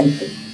You.